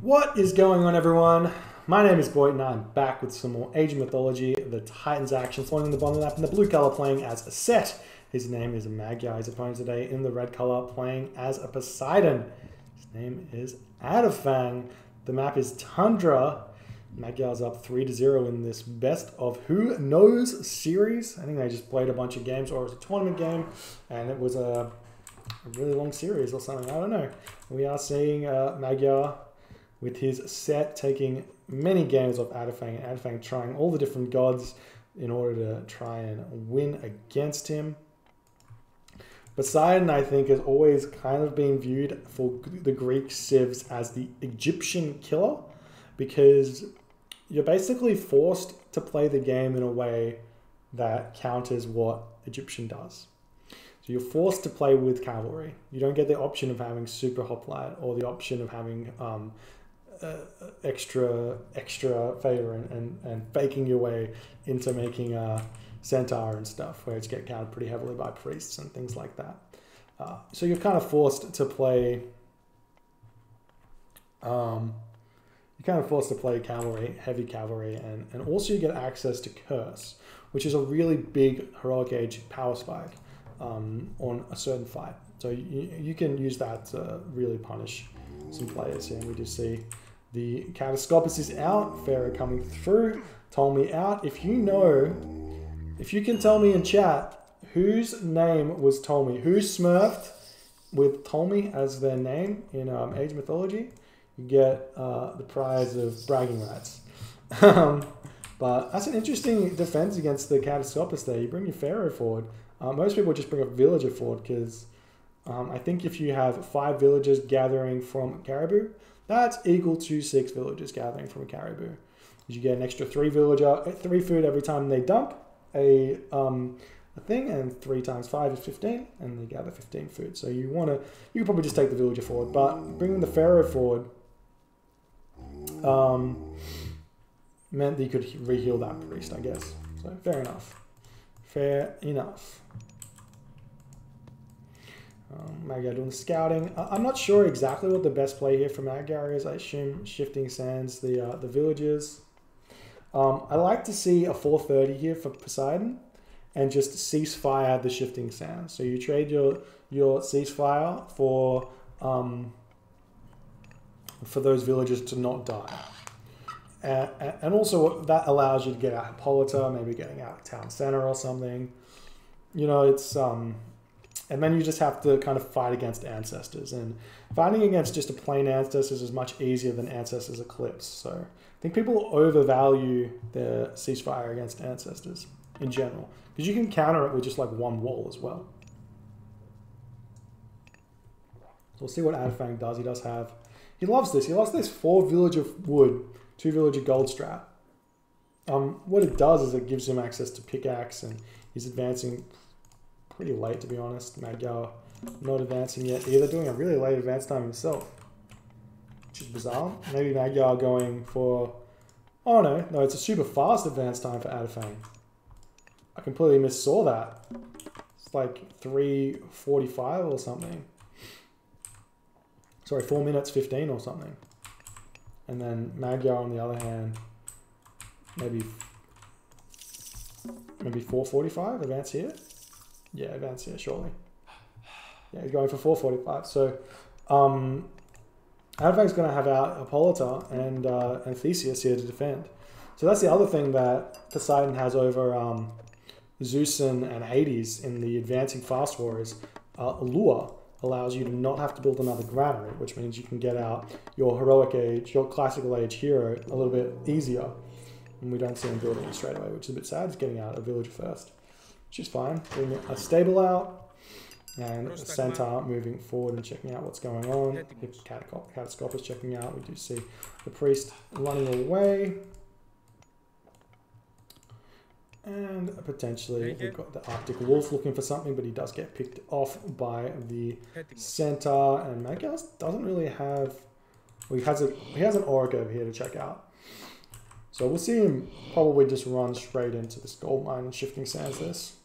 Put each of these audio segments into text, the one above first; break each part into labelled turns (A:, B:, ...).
A: What is going on, everyone? My name is Boit, and I'm back with some more Age of Mythology, the Titans action, spawning the bottom map in the blue color, playing as a Set. His name is Magyar. His opponent today in the red color, playing as a Poseidon. His name is Adhafang. The map is Tundra. Magyar's up 3 to 0 in this best of Who Knows series. I think they just played a bunch of games, or it was a tournament game, and it was a, a really long series or something. I don't know. We are seeing uh, Magyar with his Set taking many games of Adhafang and Adhafang trying all the different gods in order to try and win against him. Poseidon, I think, has always kind of been viewed for the Greek civs as the Egyptian killer because you're basically forced to play the game in a way that counters what Egyptian does. So you're forced to play with cavalry. You don't get the option of having super hoplite or the option of having um, uh, extra extra favor and, and, and faking your way into making a centaur and stuff, where it's get counted pretty heavily by priests and things like that. Uh, so you're kind of forced to play. Um, you're kind of forced to play cavalry, heavy cavalry, and, and also you get access to curse, which is a really big heroic age power spike um, on a certain fight. So you, you can use that to really punish some players here. And we just see the Kataskopos is out, Pharaoh coming through, Ptolemy out. If you know, if you can tell me in chat whose name was Ptolemy, who smurfed with Ptolemy as their name in um, Age Mythology, you get uh, the prize of bragging rights. um, but that's an interesting defense against the Kataskopos there. You bring your Pharaoh forward. Uh, most people just bring a villager forward because um, I think if you have five villagers gathering from Caribou, that's equal to six villagers gathering from a caribou. You get an extra three villager, three food every time they dump a, um, a thing, and three times five is 15, and they gather 15 food. So you want to, you can probably just take the villager forward, but bringing the pharaoh forward um, meant that you could reheal that priest, I guess. So fair enough. Fair enough. Um, Magyar doing the scouting. I'm not sure exactly what the best play here for Magyar is. I assume shifting sands the uh, the villages. Um, I like to see a 430 here for Poseidon and just ceasefire the shifting sands. So you trade your your ceasefire for um, for those villagers to not die. Uh, and also that allows you to get out Hippolyta, maybe getting out of town center or something. You know, it's um, and then you just have to kind of fight against ancestors. And fighting against just a plain ancestors is much easier than ancestors eclipse. So I think people overvalue their ceasefire against ancestors in general. Because you can counter it with just like one wall as well. So we'll see what Adhafang does. He does have... He loves this. He loves this four village of wood, two village of gold strap. Um, what it does is it gives him access to pickaxe and he's advancing pretty late, to be honest. Magyar not advancing yet either, doing a really late advance time himself, which is bizarre. Maybe Magyar going for... Oh no, no, it's a super fast advance time for Adhafang. I completely missaw that. It's like 3.45 or something. Sorry, 4 minutes 15 or something. And then Magyar on the other hand, maybe maybe 4.45 advance here. Yeah, advance surely. Yeah, he's going for 445. So um, Adhafang's going to have out Hippolyta and, uh, and Theseus here to defend. So that's the other thing that Poseidon has over um, Zeus and, and Hades in the advancing fast warriors. Uh, Allure allows you to not have to build another granary, which means you can get out your heroic age, your classical age hero a little bit easier. And we don't see him building it straight away, which is a bit sad. He's getting out a village first which is fine. Bring a stable out and a centaur moving forward and checking out what's going on. The Kataskopos is checking out. We do see the priest running away. And potentially we've got the Arctic Wolf looking for something, but he does get picked off by the Centaur. And Magyar doesn't really have... Well, he has, a, he has an Auric over here to check out. So we'll see him probably just run straight into this gold mine and shifting sands this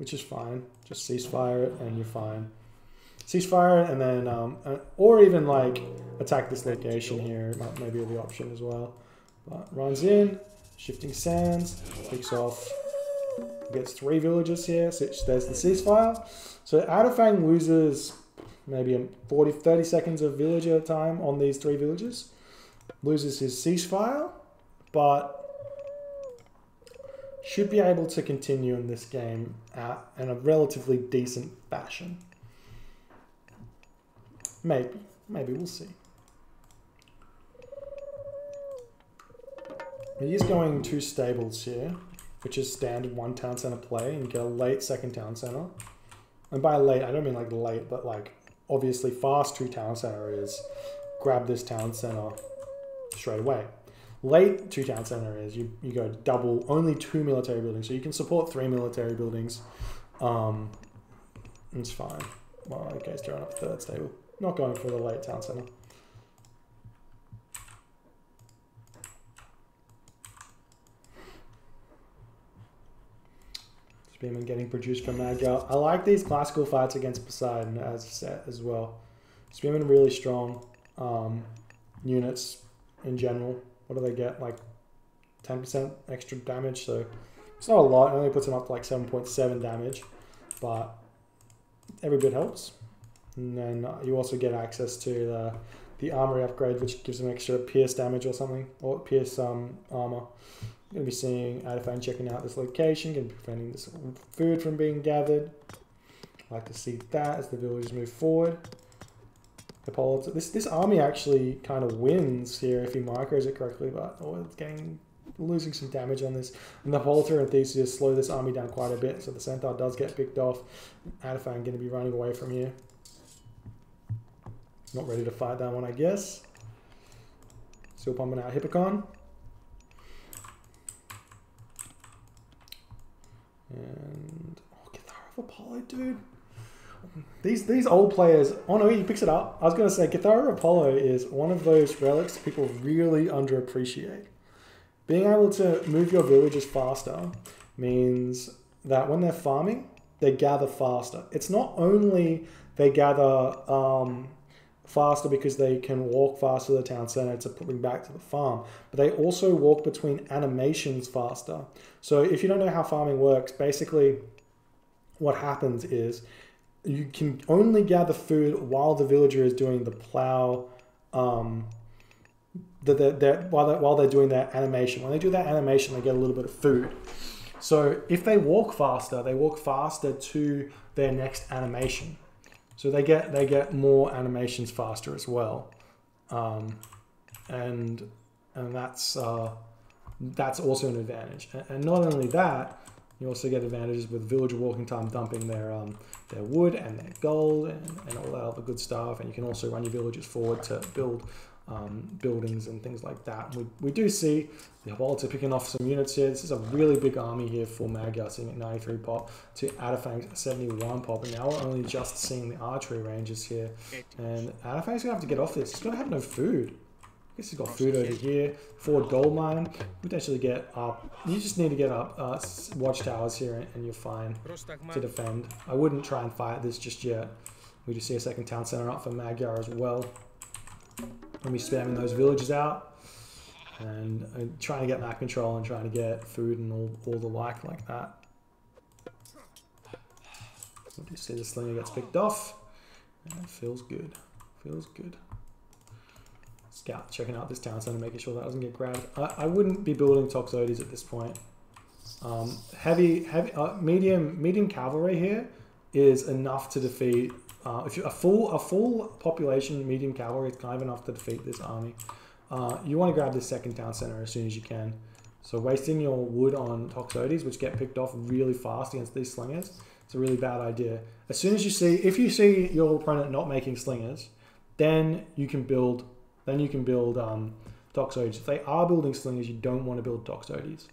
A: which is fine. Just ceasefire it and you're fine. ceasefire and then, um, uh, or even like attack this location here. Maybe the option as well. But runs in, shifting sands, kicks off, gets three villages here. So there's the ceasefire. So Adhafang loses maybe 40, 30 seconds of villager time on these three villages. Loses his ceasefire, but should be able to continue in this game at, in a relatively decent fashion. Maybe. Maybe we'll see. He is going two stables here, which is standard one town center play, and get a late second town center. And by late, I don't mean like late, but like obviously fast two town center is grab this town center straight away. Late two town center is you, you go double only two military buildings, so you can support three military buildings. Um, it's fine. Well, okay, it's throwing up third stable. Not going for the late town center. Spearman getting produced from Magyar. I like these classical fights against Poseidon as Set as well. Spearman really strong um, units in general. What do they get? Like 10% extra damage, so it's not a lot. It only puts them up to like 7.7 damage, but every bit helps. And then you also get access to the, the armory upgrade, which gives them extra pierce damage or something, or pierce um, armor. Going to be seeing Adhafang checking out this location, going to be preventing this food from being gathered. like to see that as the villagers move forward. Hippolyta, this this army actually kind of wins here if he micros it correctly, but oh, it's getting losing some damage on this. And the Hippolyta and Theseus slow this army down quite a bit, so the centaur does get picked off. Adhafang going to be running away from here. Not ready to fight that one, I guess. Still pumping out Hippikon. And oh, Cathar of Apollo, dude. These these old players. Oh no, he picks it up. I was gonna say Cathar of Apollo is one of those relics people really underappreciate. Being able to move your villages faster means that when they're farming, they gather faster. It's not only they gather um, faster because they can walk faster to the town center to put them back to the farm. But they also walk between animations faster. So if you don't know how farming works, basically what happens is you can only gather food while the villager is doing the plow um, while, they're, while they're doing that animation. When they do that animation, they get a little bit of food. So if they walk faster, they walk faster to their next animation. So they get they get more animations faster as well, um, and and that's uh, that's also an advantage. And not only that, you also get advantages with villager walking time dumping their um, their wood and their gold and, and all that other good stuff. And you can also run your villagers forward to build um, buildings and things like that. We, we do see the Hippolyta picking off some units here. This is a really big army here for Magyar, seeing at 93 pop to Adhafang's 71 pop. And now we're only just seeing the archery ranges here. And Adhafang's going to have to get off this. He's going to have no food. Guess he's got food over here. Forward gold mine. Potentially get up. You just need to get up uh, watchtowers here and you're fine to defend. I wouldn't try and fight this just yet. We just see a second town center up for Magyar as well. We'll be spamming those villages out and, and trying to get map control and trying to get food and all, all the like like that. You see the slinger gets picked off. And it feels good. Feels good. Scout checking out this town center, making sure that doesn't get grabbed. I, I wouldn't be building Toxotes at this point. Um, heavy, heavy, uh, medium, medium cavalry here is enough to defeat uh, if you a full a full population medium cavalry is kind of enough to defeat this army. Uh, you want to grab this second town center as soon as you can. So wasting your wood on Toxotes, which get picked off really fast against these slingers, it's a really bad idea. As soon as you see, if you see your opponent not making slingers, then you can build, then you can build um, Toxotes. If they are building slingers, you don't want to build Toxotes.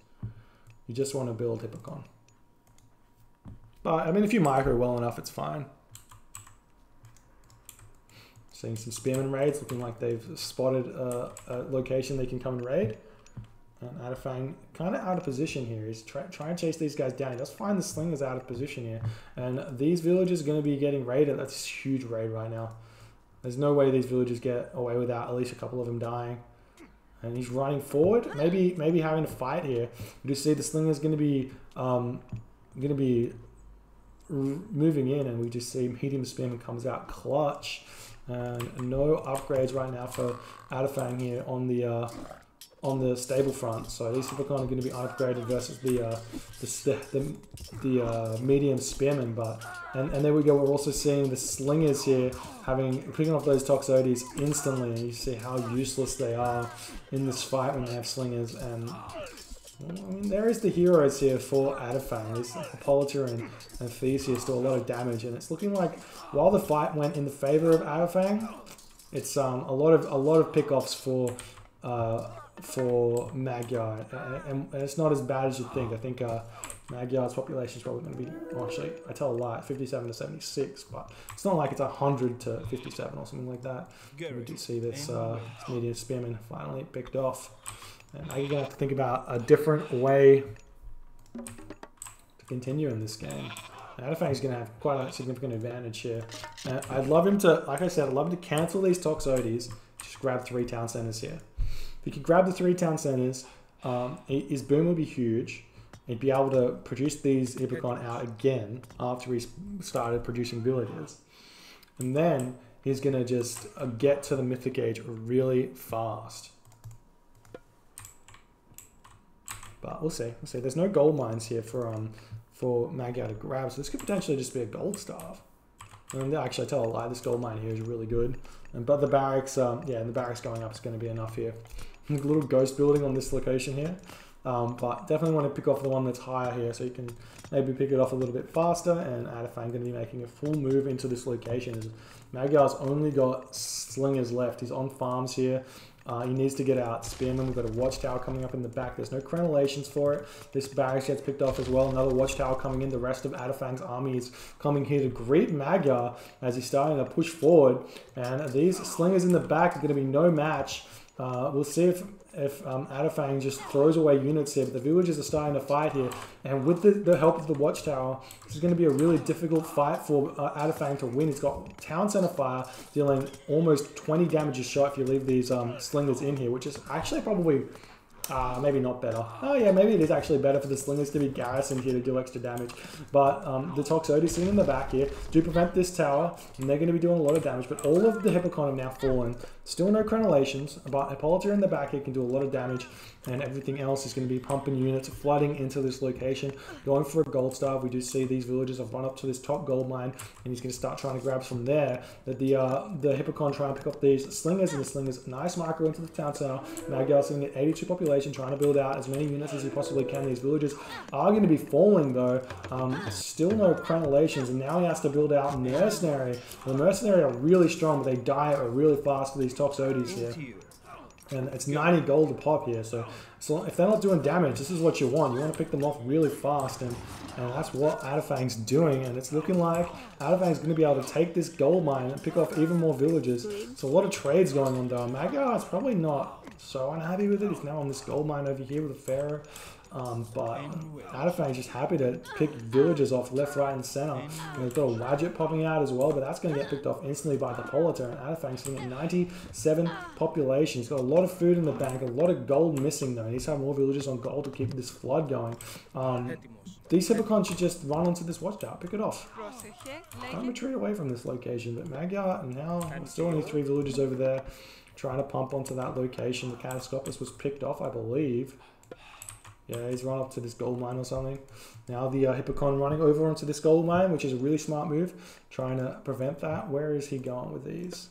A: You just want to build Hippikon. But I mean, if you micro well enough, it's fine. Seeing some spearman raids, looking like they've spotted a, a location they can come and raid. And Adhafang kind of out of position here. He's try, trying to chase these guys down. He does find the slingers out of position here. And these villagers are going to be getting raided. That's a huge raid right now. There's no way these villagers get away without at least a couple of them dying. And he's running forward, maybe maybe having a fight here. You just see the slinger's going to be um, going to be moving in, and we just see medium spin comes out clutch. And no upgrades right now for Adhafang here on the uh, on the stable front. So these people are going to be upgraded versus the uh, the the, the uh, medium spearmen. But and, and there we go. We're also seeing the slingers here having picking off those toxotes instantly, and you see how useless they are in this fight when they have slingers. And I mean, there is the heroes here for Adhafang. Hippolyta and, and Theseus do a lot of damage, and it's looking like while the fight went in the favor of Adhafang, it's um, a lot of a lot of pickoffs for. Uh, for Magyar, and, and, it's not as bad as you'd think. I think uh, Magyar's population is probably going to be, well, actually, I tell a lie, 57 to 76, but it's not like it's 100 to 57 or something like that. We do see this uh, media spearman finally picked off. And you're going to have to think about a different way to continue in this game. Adhafang is going to have quite a significant advantage here. Uh, I'd love him to, like I said, I'd love him to cancel these Toxotes, just grab three town centers here he could grab the three town centers, um, his boom would be huge. He'd be able to produce these Hippikon out again after he started producing villagers. And then he's going to just uh, get to the Mythic Age really fast. But we'll see. We'll see. There's no gold mines here for um for Magyar to grab, so this could potentially just be a gold staff. And actually, I tell a lie, this gold mine here is really good. And but the barracks, um, yeah, and the barracks going up is going to be enough here little ghost building on this location here. Um, but definitely want to pick off the one that's higher here so you can maybe pick it off a little bit faster and Adhafang going to be making a full move into this location. Magyar's only got slingers left. He's on farms here. Uh, he needs to get out Spearman. We've got a watchtower coming up in the back. There's no crenellations for it. This barracks gets picked off as well. Another watchtower coming in. The rest of Adhafang's army is coming here to greet Magyar as he's starting to push forward. And these slingers in the back are going to be no match uh, we'll see if if um, Adhafang just throws away units here, but the villagers are starting to fight here. And with the, the help of the Watchtower, this is going to be a really difficult fight for uh, Adhafang to win. He's got Town Center Fire dealing almost 20 damage a shot if you leave these um, slingers in here, which is actually probably uh, maybe not better. Oh yeah, maybe it is actually better for the slingers to be garrisoned here to do extra damage. But um, the Toxotes sitting in the back here do prevent this tower, and they're going to be doing a lot of damage. But all of the Hippikon have now fallen. Still no crenellations, but Hippolyta in the back here can do a lot of damage, and everything else is going to be pumping units, flooding into this location, going for a gold star. We do see these villagers have run up to this top gold mine, and he's going to start trying to grab from there. That the uh, the Hippikon try and pick up these slingers, and the slingers nice micro into the town center. Magyar sitting at 82 population, trying to build out as many units as you possibly can. These villages are going to be falling though. Um, still no crenellations, and now he has to build out mercenary. The mercenary are really strong, but they die really fast for these Toxotes here. And it's 90 gold to pop here, so, so if they're not doing damage, this is what you want. You want to pick them off really fast, and, and that's what Adhafang's doing, and it's looking like Adhafang's going to be able to take this gold mine and pick off even more villages. So a lot of trades going on though. Magyar is probably not so unhappy with it. He's now on this gold mine over here with a Pharaoh. Um, but Adhafang is just happy to pick villages off left, right, and center. And they've got a Wadjet popping out as well, but that's going to get picked off instantly by the Hippolyta. And Adhafang's sitting at 97 population. He's got a lot of food in the bank, a lot of gold missing though. He needs to have more villages on gold to keep this flood going. Um, these Hippikons should just run onto this watchtower, pick it off. Don't retreat away from this location. But Magyar, and now still only three villages over there trying to pump onto that location. The Kataskopos was picked off, I believe. Yeah, he's run up to this gold mine or something. Now the uh, Hippikon running over onto this gold mine, which is a really smart move, trying to prevent that. Where is he going with these?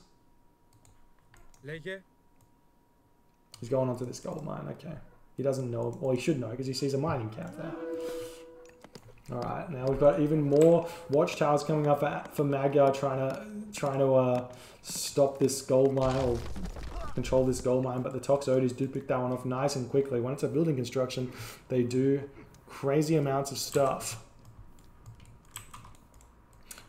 A: He's going onto this gold mine, okay. He doesn't know, or he should know, because he sees a mining camp there. Alright, now we've got even more watchtowers coming up for Magyar trying to trying to uh, stop this gold mine or control this gold mine, but the Toxotes do pick that one off nice and quickly. When it's a building construction, they do crazy amounts of stuff.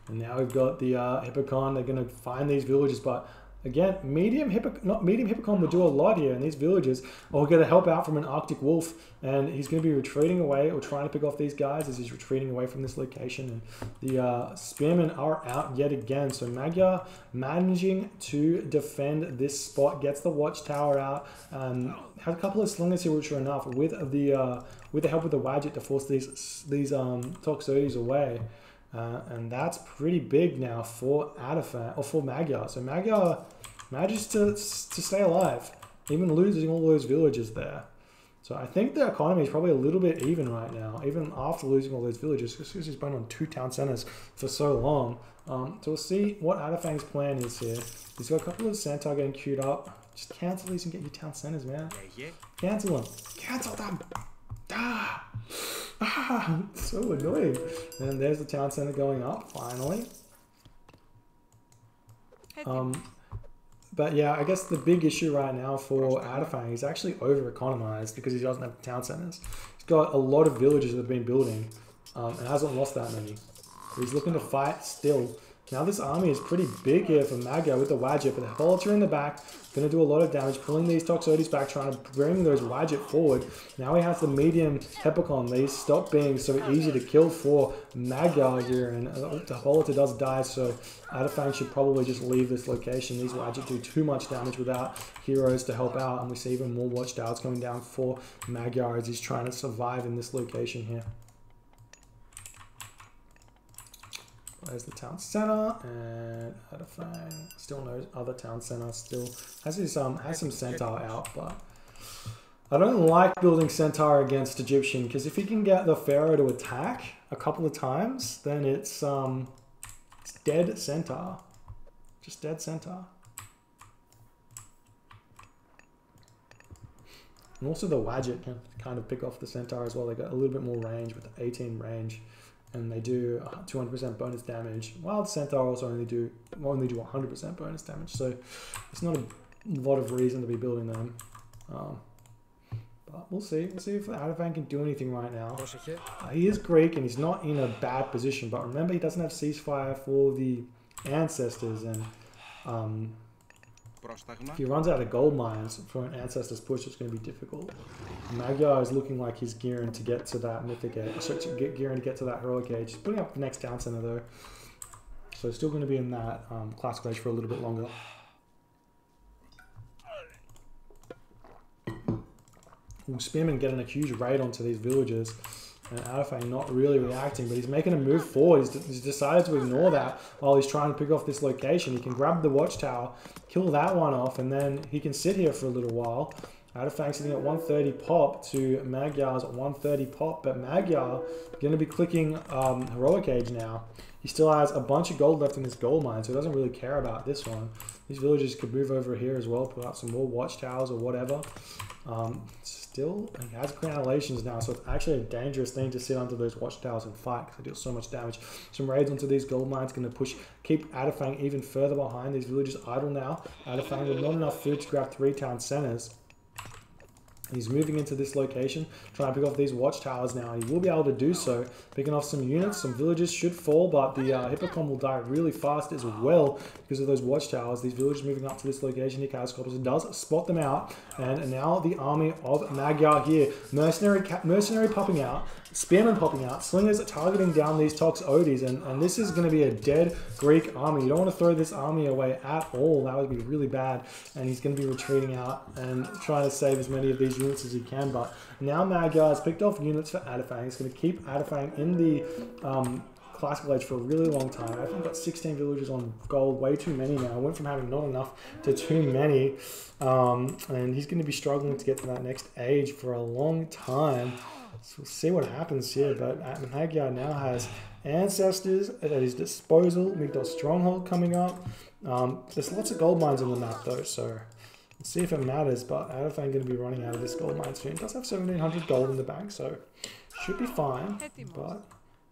A: And now we've got the uh, Hippikon. They're going to find these villages, but Again, medium hippo, not medium hippikon will do a lot here, and these villagers are get a help out from an Arctic wolf, and he's going to be retreating away or trying to pick off these guys as he's retreating away from this location. And the uh, spearmen are out yet again, so Magyar managing to defend this spot, gets the watchtower out, um, has a couple of slingers here which are enough with the uh, with the help of the Wadjet to force these these um, Toxotes away. Uh, and that's pretty big now for Adafan, or for Magyar. So Magyar manages to, to stay alive, even losing all those villages there. So I think the economy is probably a little bit even right now, even after losing all those villages, because he's been on two town centers for so long. Um, so we'll see what Adhafang's plan is here. He's got a couple of Centaur getting queued up. Just cancel these and get your town centers, man. Cancel them. Cancel them. Ah. Ah, so annoying. And there's the town center going up, finally. Um, but yeah, I guess the big issue right now for Adhafang is actually over economized because he doesn't have town centers. He's got a lot of villages that have been building um, and hasn't lost that many. He's looking to fight still. Now this army is pretty big here for Magyar with the Wadjet, but the Hippolyta in the back, going to do a lot of damage, pulling these Toxotes back, trying to bring those Wadjet forward. Now he has the medium Hippikon. These stop being so easy to kill for Magyar here, and uh, the Hippolyta does die, so Adhafang should probably just leave this location. These Wadjet do too much damage without heroes to help out, and we see even more watchtowers coming down for Magyar as he's trying to survive in this location here. There's the town center and Adhafang. Still no other town center. Still has his um has some centaur out, but I don't like building centaur against Egyptian because if he can get the pharaoh to attack a couple of times, then it's um it's dead centaur, just dead centaur. And also the Wadjet can kind of pick off the centaur as well. They got a little bit more range with the 18 range and they do 200% bonus damage. While the Centaur only do only do 100% bonus damage, so it's not a lot of reason to be building them. Um, but we'll see. We'll see if Adhafang can do anything right now. Uh, he is Greek and he's not in a bad position, but remember he doesn't have ceasefire for the ancestors and um, if he runs out of gold mines for an Ancestors push, it's going to be difficult. Magyar is looking like he's gearing to get to that mythic age, so to get gearing to get to that heroic age. He's putting up the next down center though, so still going to be in that um, age for a little bit longer. Ooh, Spearman getting a huge raid onto these villages and Adhafang not really reacting, but he's making a move forward. He's, he's, decided to ignore that while he's trying to pick off this location. He can grab the watchtower, kill that one off, and then he can sit here for a little while. Adhafang sitting at 130 pop to Magyar's 130 pop, but Magyar going to be clicking um, Heroic Age now. He still has a bunch of gold left in his gold mine, so he doesn't really care about this one. These villagers could move over here as well, put out some more watchtowers or whatever. Um, still he has crenellations now, so it's actually a dangerous thing to sit under those watchtowers and fight because they deal so much damage. Some raids onto these gold mines going to push, keep Adhafang even further behind. These villages idle now. Adhafang with not enough food to grab three town centers. He's moving into this location, trying to pick off these watchtowers now. He will be able to do so, picking off some units. Some villages should fall, but the uh, Hippikon will die really fast as well because of those watchtowers. These villages moving up to this location here, Kataskopos does spot them out. And now the army of Magyar here. Mercenary mercenary popping out, Spearmen popping out, Slingers targeting down these Toxotes, and, and this is going to be a dead Greek army. You don't want to throw this army away at all. That would be really bad. And he's going to be retreating out and trying to save as many of these units as he can. But now Magyar has picked off units for Adhafang. He's going to keep Adhafang in the um, classical age for a really long time. I think I've got 16 villages on gold, way too many now. I went from having not enough to too many. Um, and he's going to be struggling to get to that next age for a long time. So we'll see what happens here. But Magyar now has ancestors at his disposal. Migdol Stronghold coming up. Um, there's lots of gold mines on the map though, so we'll see if it matters. But Adhafang going to be running out of this gold mine soon. It does have 1700 gold in the bank, so should be fine. But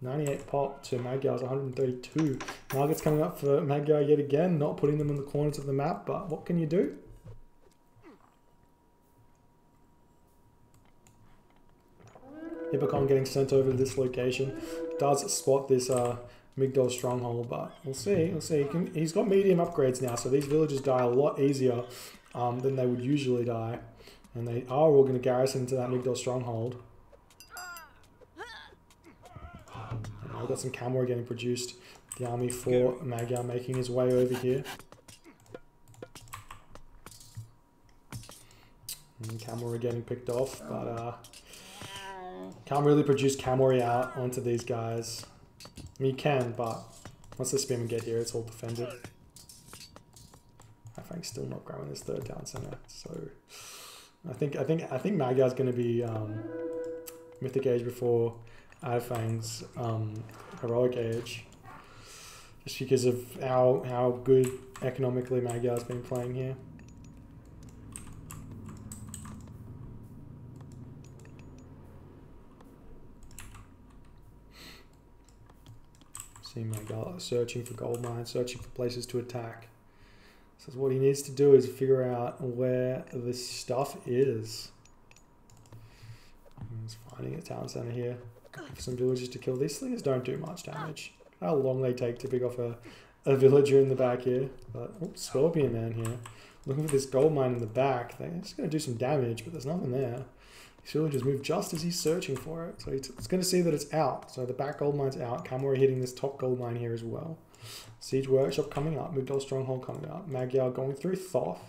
A: 98 pop to Magyar's 132. Markets coming up for Magyar yet again, not putting them in the corners of the map, but what can you do? Hippikon getting sent over to this location does spot this uh, Migdol stronghold, but we'll see. We'll see. He can, he's got medium upgrades now, so these villagers die a lot easier um, than they would usually die. And they are all going to garrison into that Migdol stronghold. And I've got some cavalry getting produced. The army for Magyar making his way over here. And cavalry getting picked off, but uh, can't really produce cavalry out onto these guys. I mean, you can, but once the spearmen get here, it's all defended. Think still not grabbing this third town center, so I think I think I think Magyar's going to be um, mythic age before Adhafang's um, heroic age, just because of how how good economically Magyar's been playing here. See Magyar searching for gold mines, searching for places to attack. So what he needs to do is figure out where this stuff is. He's finding a town center here. For some villagers to kill. These things don't do much damage. How long they take to pick off a, a villager in the back here. But, oh, Scorpion Man here. Looking for this gold mine in the back. They're just going to do some damage, but there's nothing there. These villagers move just as he's searching for it. So it's going to see that it's out. So the back gold mine's out. Kamura hitting this top gold mine here as well. Siege Workshop coming up, Migdol Stronghold coming up, Magyar going through Thoth.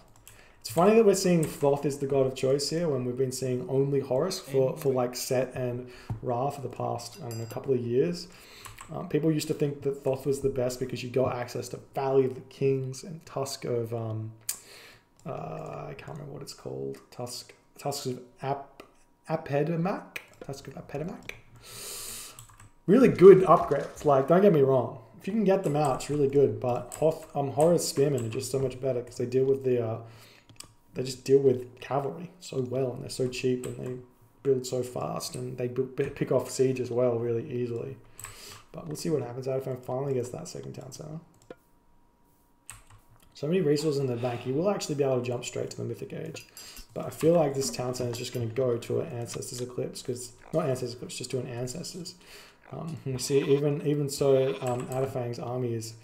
A: It's funny that we're seeing Thoth is the god of choice here when we've been seeing only Horus for, for like Set and Ra for the past, I don't know, couple of years. Um, people used to think that Thoth was the best because you got access to Valley of the Kings and Tusk of, um, uh, I can't remember what it's called, Tusk, Tusk of Ap, Apedemak, Tusk of Apedemak. Really good upgrades, like, don't get me wrong if you can get them out, it's really good. But Hoth, um, Horus Spearmen are just so much better because they deal with the, uh, they just deal with cavalry so well, and they're so cheap, and they build so fast, and they pick off siege as well really easily. But we'll see what happens. Adhafang finally gets that second town center. So many resources in the bank, you will actually be able to jump straight to the Mythic Age. But I feel like this town center is just going to go to an Ancestors Eclipse, because, not Ancestors Eclipse, just to an Ancestors. Um, see even even so, um, Adhafang's army is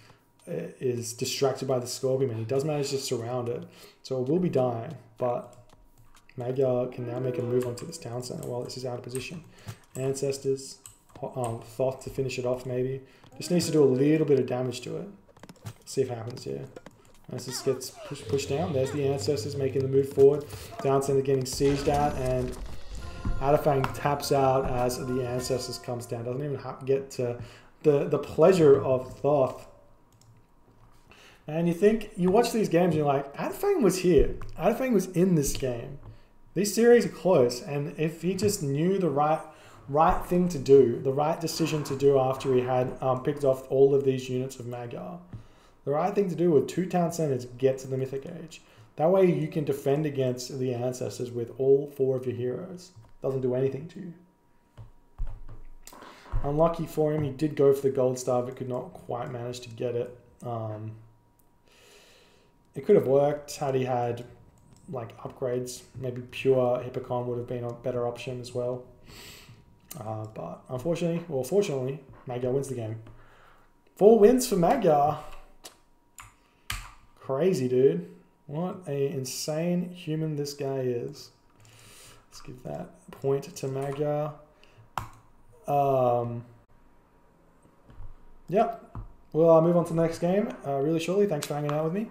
A: is distracted by the Scorpion and he does manage to surround it, so it will be dying. But Magyar can now make a move onto this town center while this is out of position. Ancestors, um, Thoth to finish it off maybe. Just needs to do a little bit of damage to it. See if it happens here. As this gets push, pushed down, there's the Ancestors making the move forward. Down center getting sieged at and Adhafang taps out as the Ancestors comes down. Doesn't even get to the, the pleasure of Thoth. And you think, you watch these games and you're like, Adhafang was here. Adhafang was in this game. These series are close. And if he just knew the right right thing to do, the right decision to do after he had um, picked off all of these units of Magyar, the right thing to do with two town centers get to the Mythic Age. That way you can defend against the Ancestors with all four of your heroes. Doesn't do anything to you. Unlucky for him, he did go for the gold star, but could not quite manage to get it. Um, it could have worked had he had like upgrades. Maybe pure Hippikon would have been a better option as well. Uh, but unfortunately, or fortunately, Magyar wins the game. Four wins for Magyar. Crazy, dude. What a insane human this guy is. Let's give that point to Magyar. Um, yeah, we'll uh, move on to the next game uh, really shortly. Thanks for hanging out with me.